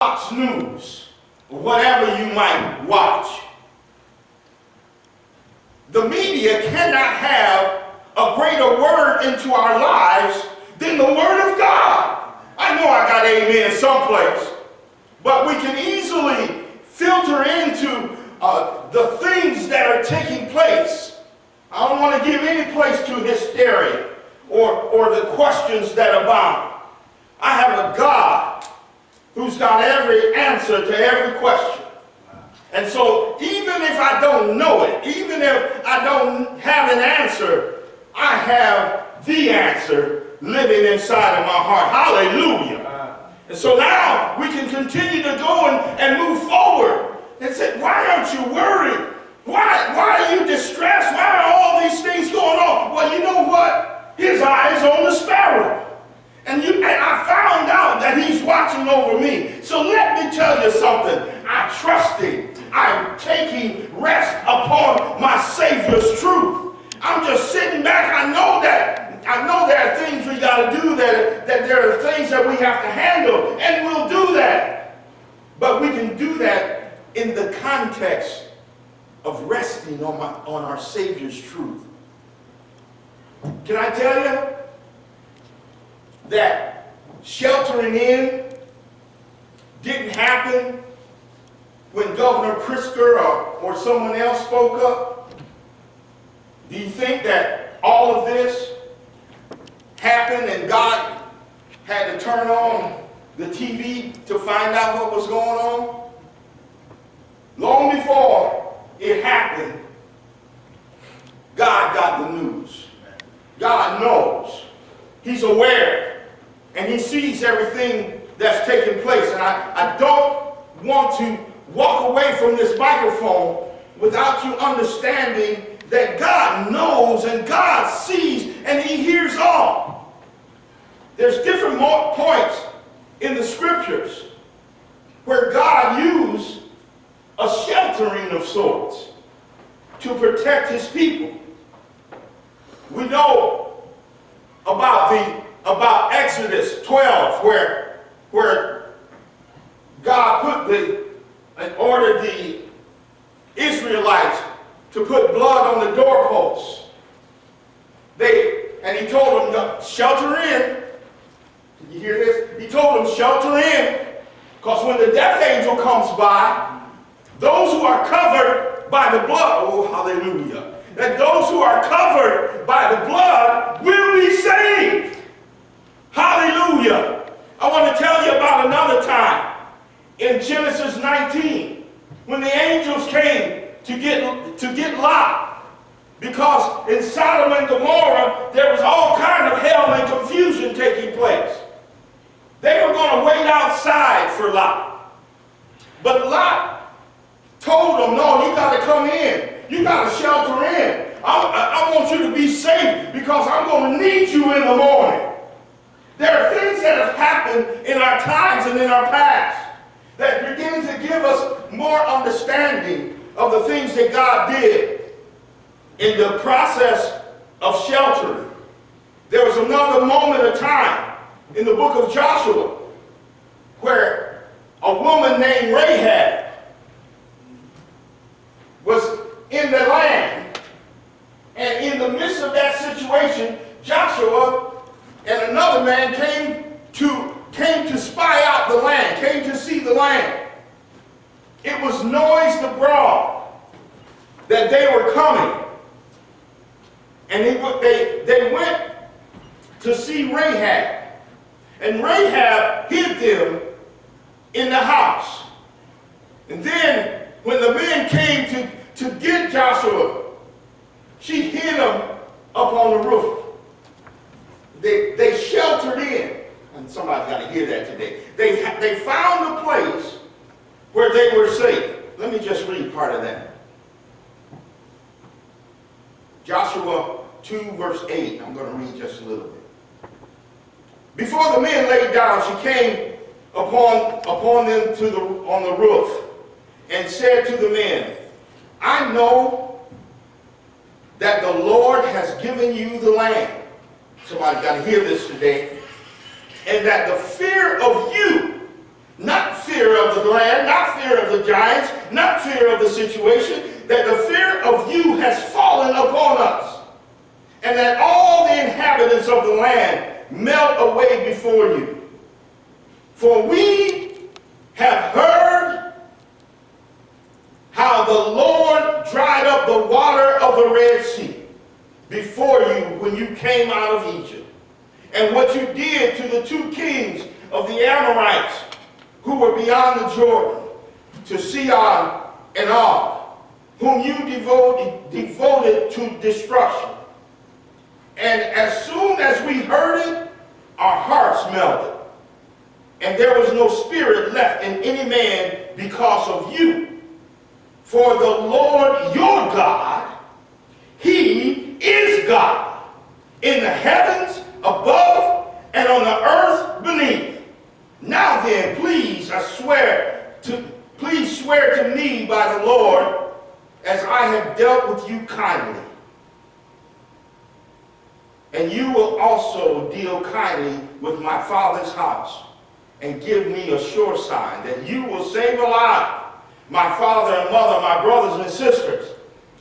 Fox News, or whatever you might watch. The media cannot have a greater word into our lives than the Word of God. I know I got amen someplace, but we can easily filter into uh, the things that are taking place. I don't want to give any place to hysteria or, or the questions that abound. I have a God who's got every answer to every question. And so even if I don't know it, even if I don't have an answer, I have the answer living inside of my heart. Hallelujah. And so now we can continue to go and, and move forward and say, why aren't you worried? Why, why are you distressed? Why are all these things going on? Well, you know what? His eye is on the sparrow. And, you, and I found out that he's watching over me. So let me tell you something. I trust him. I'm taking rest upon my Savior's truth. I'm just sitting back. I know that. I know there are things we got to do, that, that there are things that we have to handle, and we'll do that. But we can do that in the context of resting on, my, on our Savior's truth. Can I tell you that sheltering in didn't happen when Governor Pritzker or, or someone else spoke up? Do you think that all of this happened and God had to turn on the TV to find out what was going on? Long before it happened, God got the news. God knows. He's aware. And he sees everything that's taking place. And I, I don't want to walk away from this microphone without you understanding that God knows and God sees and he hears all. There's different points in the scriptures where God used a sheltering of sorts to protect his people. We know about the about Exodus 12 where where God put the and ordered the Israelites to put blood on the doorposts. They and he told them to shelter in. Did you hear this? He told them shelter in because when the death angel comes by, those who are covered by the blood, oh hallelujah, that those who are covered by the blood will be saved. Hallelujah. I want to tell you about another time in Genesis 19 when the angels came to get, to get Lot. Because in Sodom and Gomorrah, there was all kind of hell and confusion taking place. They were going to wait outside for Lot. But Lot told them, no, you got to come in. You got to shelter in. I, I want you to be safe because I'm going to need you in the morning. There are things that have happened in our times and in our past that begin to give us more understanding of the things that God did in the process of sheltering. There was another moment of time in the book of Joshua where a woman named Rahab was in the land and in the midst of that situation Joshua and another man came to came to spy out the land, came to see the land. It was noised abroad that they were coming. And they, they, they went to see Rahab. And Rahab hid them in the house. And then when the men came to, to get Joshua, she hid them up on the roof. They, they sheltered in. And somebody's got to hear that today. They, they found a place where they were safe. Let me just read part of that. Joshua 2 verse 8. I'm going to read just a little bit. Before the men laid down, she came upon, upon them to the, on the roof and said to the men, I know that the Lord has given you the land. Somebody's got to hear this today and that the fear of you, not fear of the land, not fear of the giants, not fear of the situation, that the fear of you has fallen upon us, and that all the inhabitants of the land melt away before you. For we have heard how the Lord dried up the water of the Red Sea before you when you came out of Egypt, and what you did to the two kings of the Amorites who were beyond the Jordan, to Sihon and Og, whom you devoted, devoted to destruction. And as soon as we heard it, our hearts melted. And there was no spirit left in any man because of you. For the Lord your God, he is God in the heavens above and on the earth beneath. Now then, please, I swear to, please swear to me by the Lord as I have dealt with you kindly. And you will also deal kindly with my father's house and give me a sure sign that you will save alive my father and mother, my brothers and sisters,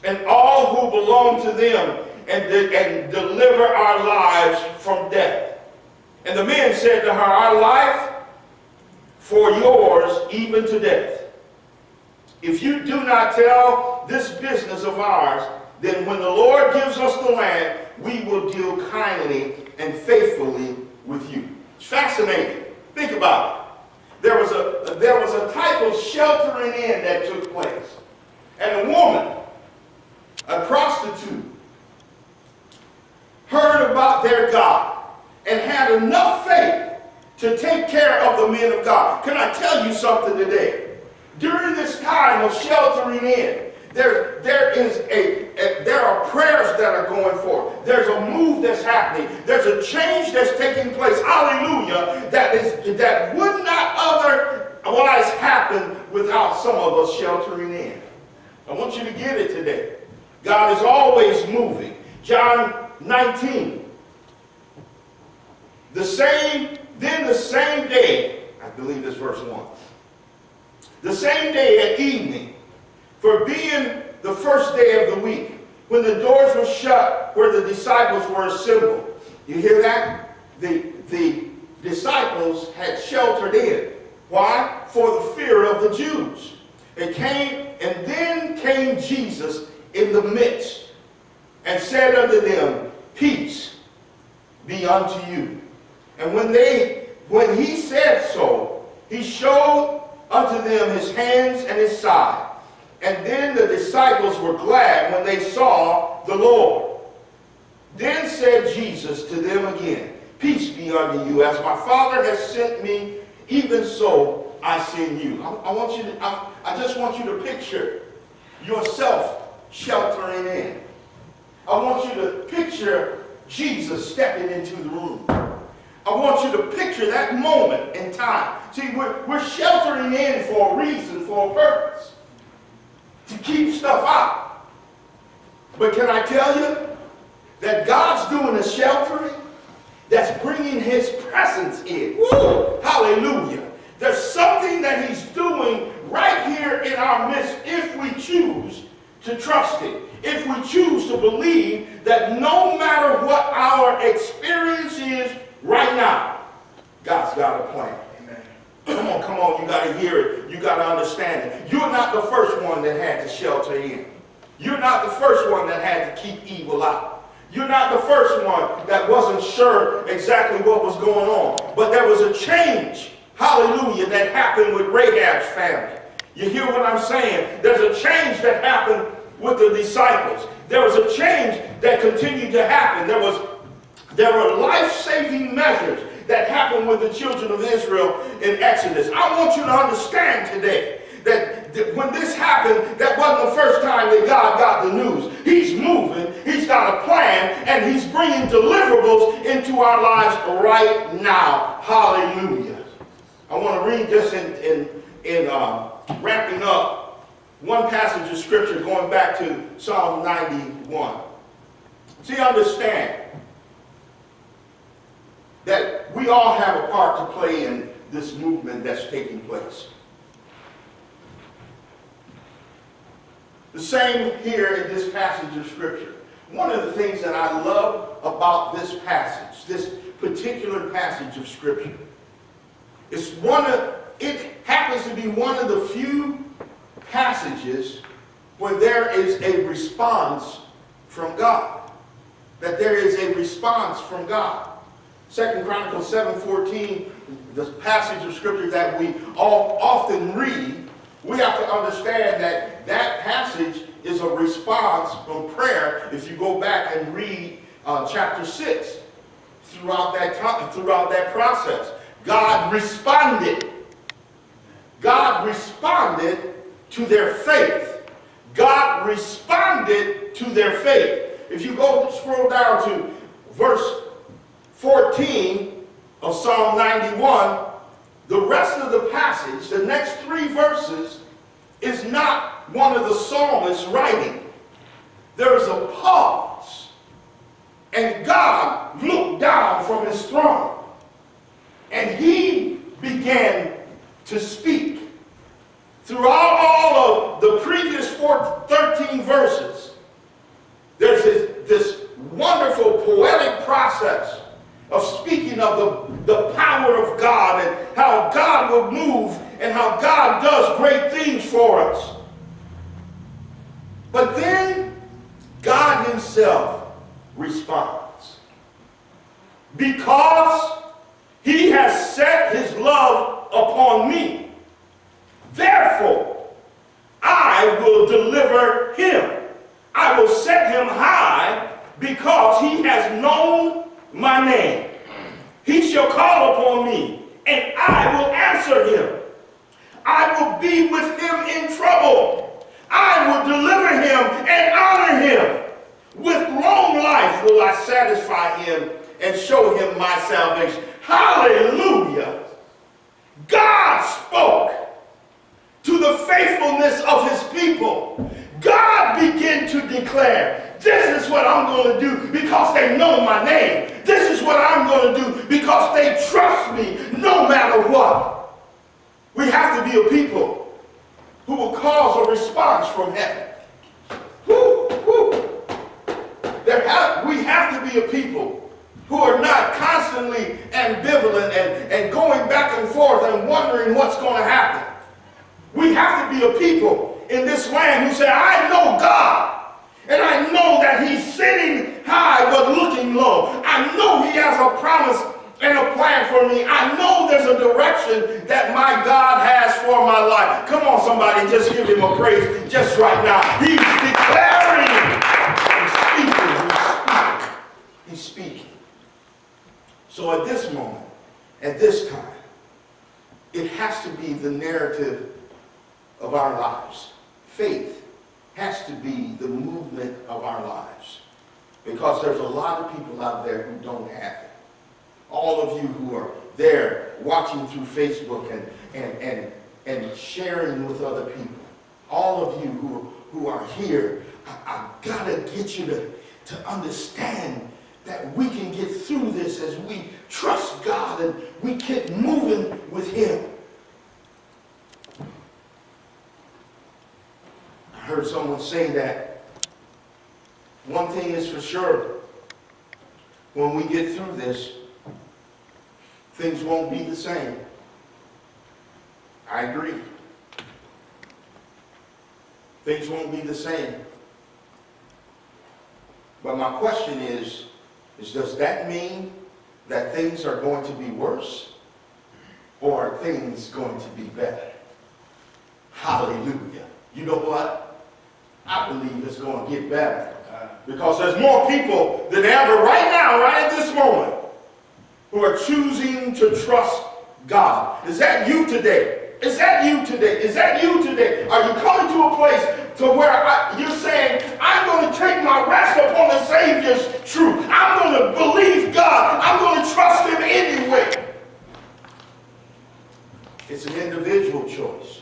and all who belong to them, and, de and deliver our lives from death. And the men said to her, Our life for yours, even to death. If you do not tell this business of ours, then when the Lord gives us the land, we will deal kindly and faithfully with you. It's fascinating. Think about it. There was a, there was a type of sheltering in that took place. And a woman, a prostitute, heard about their God and had enough faith to take care of the men of God. Can I tell you something today? During this time of sheltering in, there, there is a, a, there are prayers that are going forth. There's a move that's happening. There's a change that's taking place. Hallelujah. That is that would not otherwise happen without some of us sheltering in. I want you to get it today. God is always moving. John 19. The same, then the same day, I believe this verse 1. The same day at evening, for being the first day of the week, when the doors were shut where the disciples were assembled. You hear that? The, the disciples had sheltered in. Why? For the fear of the Jews. It came, and then came Jesus in the midst and said unto them, Peace be unto you. And when they, when he said so, he showed unto them his hands and his side. And then the disciples were glad when they saw the Lord. Then said Jesus to them again, Peace be unto you. As my Father has sent me, even so I send you. I, I want you to, I, I just want you to picture yourself sheltering in. I want you to picture Jesus stepping into the room. I want you to picture that moment in time. See, we're, we're sheltering in for a reason, for a purpose to keep stuff out. But can I tell you that God's doing a sheltering that's bringing his presence in. Woo! Hallelujah. There's something that he's doing right here in our midst if we choose to trust him. If we choose to believe that no matter what our experience is right now, God's got a plan. Come on, come on, you got to hear it. You got to understand it. You're not the first one that had to shelter in. You're not the first one that had to keep evil out. You're not the first one that wasn't sure exactly what was going on. But there was a change, hallelujah, that happened with Rahab's family. You hear what I'm saying? There's a change that happened with the disciples. There was a change that continued to happen. There was there were life-saving measures that happened with the children of Israel in Exodus. I want you to understand today that, when this happened, that wasn't the first time that God got the news. He's moving, he's got a plan, and he's bringing deliverables into our lives right now. Hallelujah. I want to read this in, in, in uh, wrapping up one passage of scripture going back to Psalm 91. See, understand that we all have a part to play in this movement that's taking place. The same here in this passage of Scripture. One of the things that I love about this passage, this particular passage of Scripture, it's one of, it happens to be one of the few passages where there is a response from God. That there is a response from God. Second Chronicles 7.14, the passage of Scripture that we all often read, we have to understand that that passage is a response from prayer if you go back and read uh, chapter 6 throughout that, throughout that process. God responded. God responded to their faith. God responded to their faith. If you go scroll down to verse 14 of Psalm 91, the rest of the passage, the next three verses, is not one of the psalmists writing. There is a pause. And God looked down from his throne. And he began to speak. Throughout all of the previous four, 13 verses, there's this, this wonderful poetic process of speaking of the, the power of God and how God will move and how God does great things for us. But then God himself responds. Because he has set his love upon me. Therefore, I will deliver him. I will set him high because he has known my name. He shall call upon me, and I will answer him. I will be with him in trouble. I will deliver him and honor him. With long life will I satisfy him and show him my salvation. Hallelujah. God spoke faithfulness of his people. God began to declare, this is what I'm going to do because they know my name. This is what I'm going to do because they trust me no matter what. We have to be a people who will cause a response from heaven. Woo, woo. Have, we have to be a people who are not constantly ambivalent and, and going back and forth and wondering what's going to happen. We have to be a people in this land who say, I know God. And I know that he's sitting high but looking low. I know he has a promise and a plan for me. I know there's a direction that my God has for my life. Come on, somebody, just give him a praise just right now. He's declaring. He's speaking. He's speaking. He's speaking. So at this moment, at this time, it has to be the narrative of our lives. Faith has to be the movement of our lives. Because there's a lot of people out there who don't have it all of you who are there watching through Facebook and, and, and, and sharing with other people, all of you who, who are here, I, I gotta get you to, to understand that we can get through this as we trust God and we keep moving with Him. I heard someone say that one thing is for sure, when we get through this, things won't be the same. I agree. Things won't be the same. But my question is, is does that mean that things are going to be worse? Or are things going to be better? Hallelujah. You know what? I believe it's going to get better. Because there's more people than ever right now, right at this moment, who are choosing to trust God. Is that you today? Is that you today? Is that you today? Are you coming to a place to where I, you're saying, I'm going to take my rest upon the Savior's truth. I'm going to believe God. I'm going to trust Him anyway. It's an individual choice.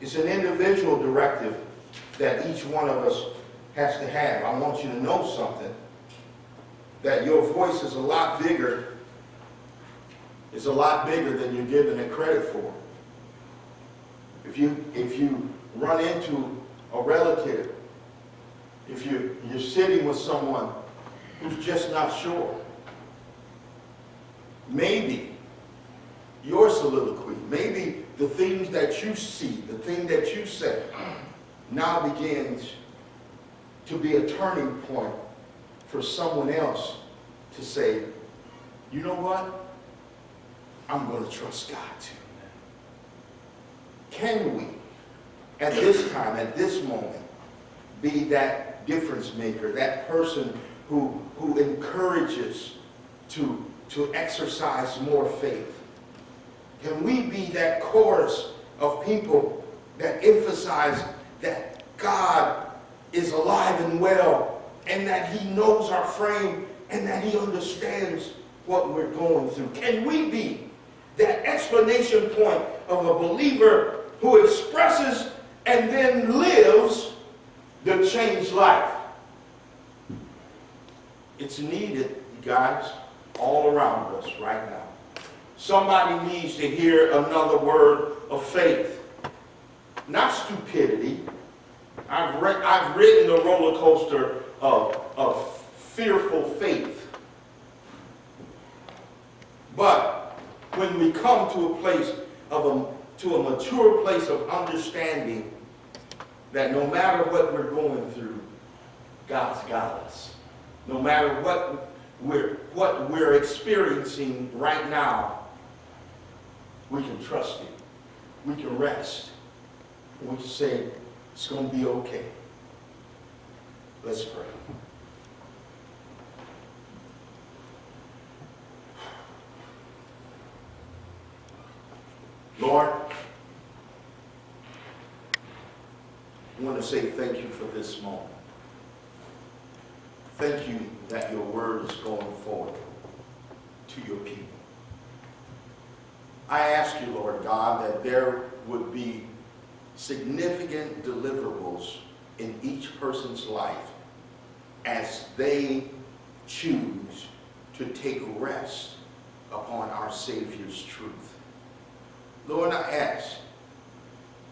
It's an individual directive that each one of us has to have. I want you to know something that your voice is a lot bigger, is a lot bigger than you're giving it credit for. If you, if you run into a relative, if you, you're sitting with someone who's just not sure, maybe your soliloquy, maybe the things that you see, the thing that you say, now begins to be a turning point for someone else to say, you know what? I'm going to trust God too. Can we, at this time, at this moment, be that difference maker, that person who, who encourages to, to exercise more faith? Can we be that chorus of people that emphasize that God is alive and well and that he knows our frame and that he understands what we're going through? Can we be that explanation point of a believer who expresses and then lives the changed life? It's needed, guys, all around us right now. Somebody needs to hear another word of faith. Not stupidity. I've, re- I've ridden the roller coaster of, of fearful faith. But when we come to a place of a, to a mature place of understanding that no matter what we're going through, God's got us. No matter what we're, what we're experiencing right now, we can trust Him. We can rest. We can say, it's going to be okay. Let's pray. Lord, I want to say thank you for this moment. Thank you that your word is going forward to your people. I ask you, Lord God, that there would be significant deliverables in each person's life as they choose to take rest upon our Savior's truth. Lord, I ask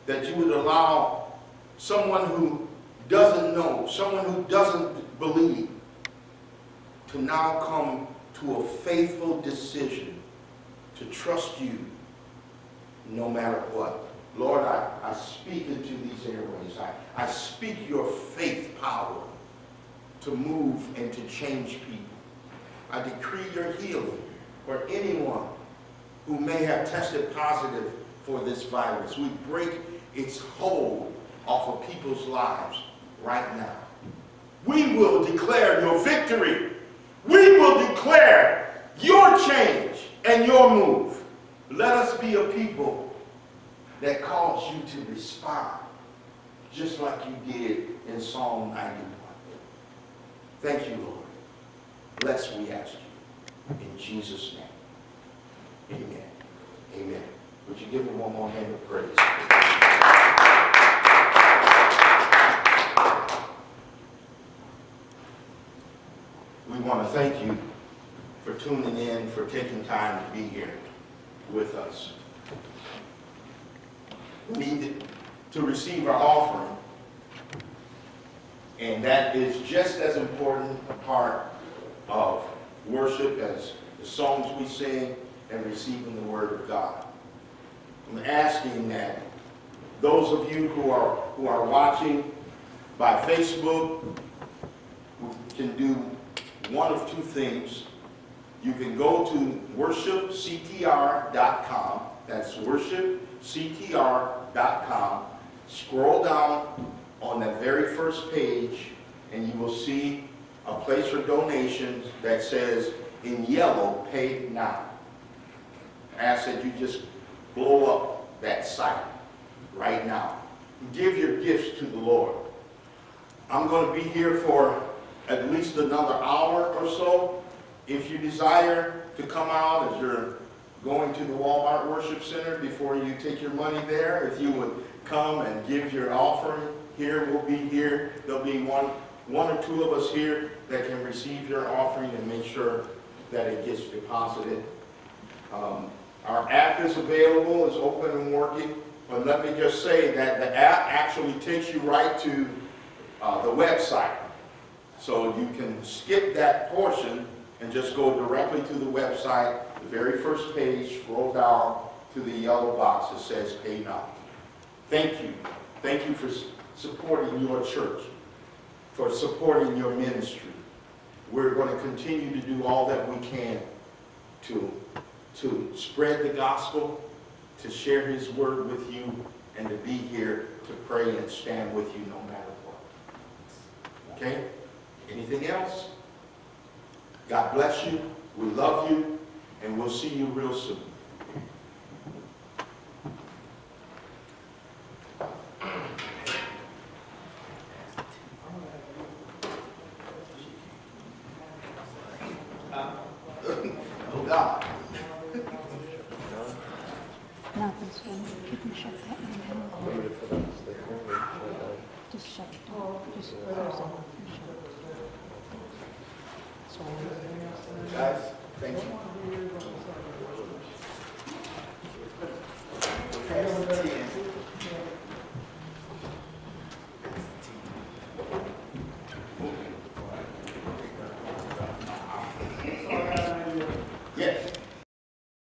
that you would allow someone who doesn't know, someone who doesn't believe, to now come to a faithful decision to trust you no matter what. Lord, I, I speak into these airways. I, I speak your faith power to move and to change people. I decree your healing for anyone who may have tested positive for this virus. We break its hold off of people's lives right now. We will declare your victory. We will declare your change and your move. Let us be a people that cause you to respond just like you did in Psalm 91. Thank you, Lord. Bless, we ask you. In Jesus' name. Amen. Amen. Would you give him one more hand of praise? We want to thank you for tuning in, for taking time to be here with us. We need to receive our offering, and that is just as important a part of worship as the songs we sing and receiving the Word of God. I'm asking that those of you who are, who are watching by Facebook can do one of two things. You can go to worshipctr.com. That's worshipctr.com. Scroll down on the very first page and you will see a place for donations that says in yellow, pay now. I ask that you just blow up that site right now. Give your gifts to the Lord. I'm going to be here for at least another hour or so. If you desire to come out as you're going to the Walmart Worship Center before you take your money there, if you would come and give your offering here, we'll be here. There'll be one, one or two of us here that can receive your offering and make sure that it gets deposited. Um, our app is available, it's open and working. But let me just say that the app actually takes you right to uh, the website. So you can skip that portion and just go directly to the website, the very first page, scroll down to the yellow box that says Pay Now. Thank you. Thank you for supporting your church, for supporting your ministry. We're going to continue to do all that we can to, to spread the gospel, to share his word with you, and to be here to pray and stand with you no matter what. Okay? Anything else? God bless you. We love you, and we'll see you real soon.